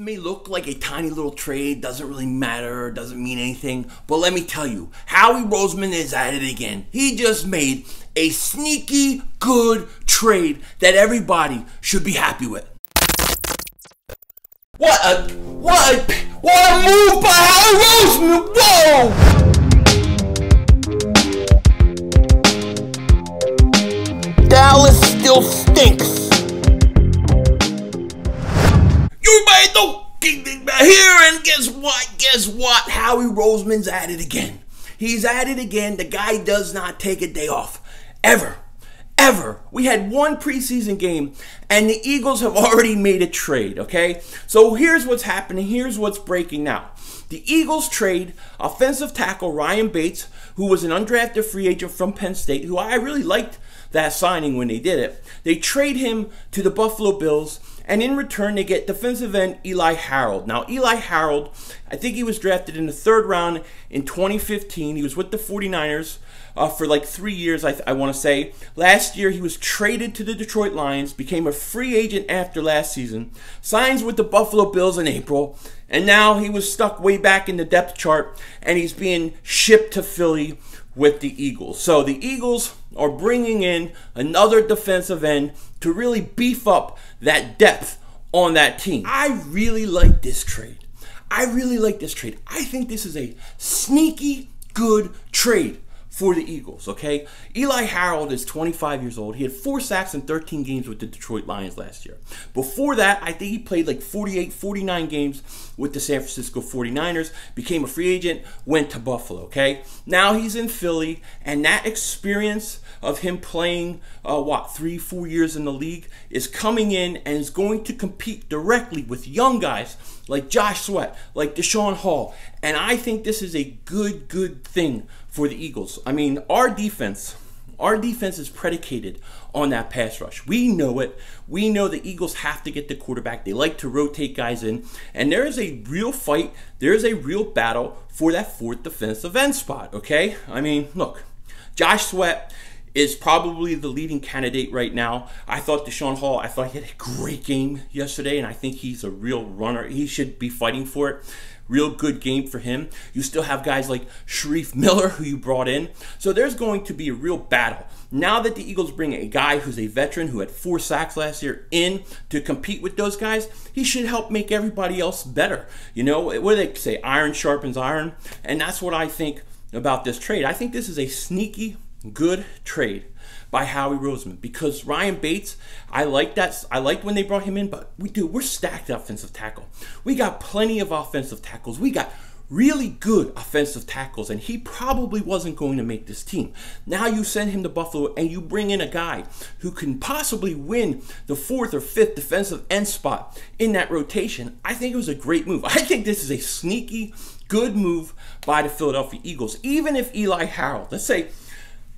May look like a tiny little trade, doesn't really matter, doesn't mean anything, but let me tell you, Howie Roseman is at it again. He just made a sneaky good trade that everybody should be happy with. What a what a what a move by Howie Roseman! Whoa! Dallas still stinks. Howie Roseman's at it again. He's at it again. The guy does not take a day off. Ever. Ever. We had one preseason game, and the Eagles have already made a trade, okay? So here's what's happening. Here's what's breaking now. The Eagles trade offensive tackle Ryan Bates, who was an undrafted free agent from Penn State, who I really liked that signing when they did it. They trade him to the Buffalo Bills and in return, they get defensive end Eli Harold. Now, Eli Harold, I think he was drafted in the third round in 2015. He was with the 49ers uh, for like three years, I, I want to say. Last year, he was traded to the Detroit Lions, became a free agent after last season, signs with the Buffalo Bills in April, and now he was stuck way back in the depth chart, and he's being shipped to Philly with the Eagles. So the Eagles are bringing in another defensive end to really beef up that depth on that team. I really like this trade. I really like this trade. I think this is a sneaky good trade for the Eagles, okay? Eli Harold is 25 years old. He had four sacks in 13 games with the Detroit Lions last year. Before that, I think he played like 48, 49 games with the San Francisco 49ers, became a free agent, went to Buffalo, okay? Now he's in Philly, and that experience of him playing, uh, what, three, four years in the league is coming in and is going to compete directly with young guys like Josh Sweat, like Daeshon Hall. And I think this is a good, good thing for the Eagles. I mean, our defense, our defense is predicated on that pass rush. We know it. We know the Eagles have to get the quarterback. They like to rotate guys in. And there is a real fight, there is a real battle for that fourth defensive end spot, okay? I mean, look, Josh Sweat is probably the leading candidate right now. I thought Daeshon Hall, I thought he had a great game yesterday, and I think he's a real runner. He should be fighting for it real good game for him. You still have guys like Shareef Miller, who you brought in. So there's going to be a real battle. Now that the Eagles bring a guy who's a veteran who had four sacks last year in to compete with those guys, he should help make everybody else better. You know, what do they say? Iron sharpens iron. And that's what I think about this trade. I think this is a sneaky good trade by Howie Roseman because Ryan Bates, I like that. I liked when they brought him in, but we do. We're stacked offensive tackle. We got plenty of offensive tackles. We got really good offensive tackles, and he probably wasn't going to make this team. Now you send him to Buffalo and you bring in a guy who can possibly win the fourth or fifth defensive end spot in that rotation. I think it was a great move. I think this is a sneaky, good move by the Philadelphia Eagles. Even if Eli Harold, let's say,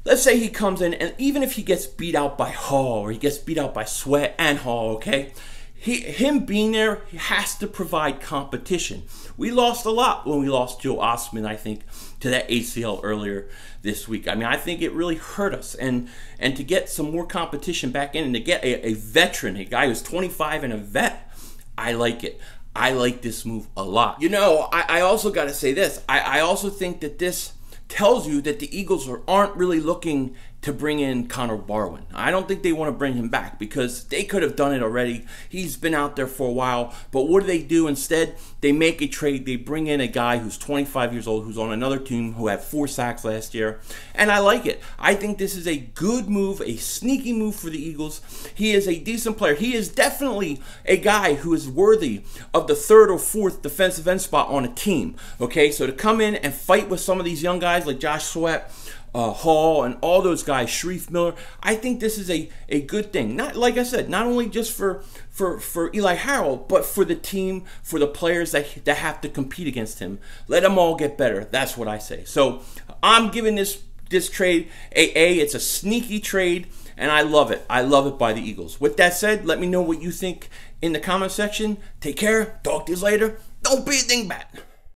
let's say he comes in and even if he gets beat out by Hall or he gets beat out by Sweat and Hall, okay, he, him being there he has to provide competition. We lost a lot when we lost Joe Ostman, I think, to that ACL earlier this week. I mean, I think it really hurt us. And and to get some more competition back in and to get a, a veteran, a guy who's 25 and a vet, I like it. I like this move a lot. You know, I, I also got to say this. I, I also think that this tells you that the Eagles are, aren't really looking to bring in Connor Barwin. I don't think they want to bring him back because they could have done it already. He's been out there for a while. But what do they do instead? They make a trade. They bring in a guy who's 25 years old, who's on another team, who had four sacks last year. And I like it. I think this is a good move, a sneaky move for the Eagles. He is a decent player. He is definitely a guy who is worthy of the third or fourth defensive end spot on a team. Okay, so to come in and fight with some of these young guys like Josh Sweat, uh, Hall and all those guys, Shareef Miller. I think this is a, a good thing. Not like I said, not only just for for for Eli Harold, but for the team, for the players that that have to compete against him. Let them all get better. That's what I say. So I'm giving this this trade a A. It's a sneaky trade, and I love it. I love it by the Eagles. With that said, let me know what you think in the comment section. Take care. Talk to you later. Don't be a dingbat.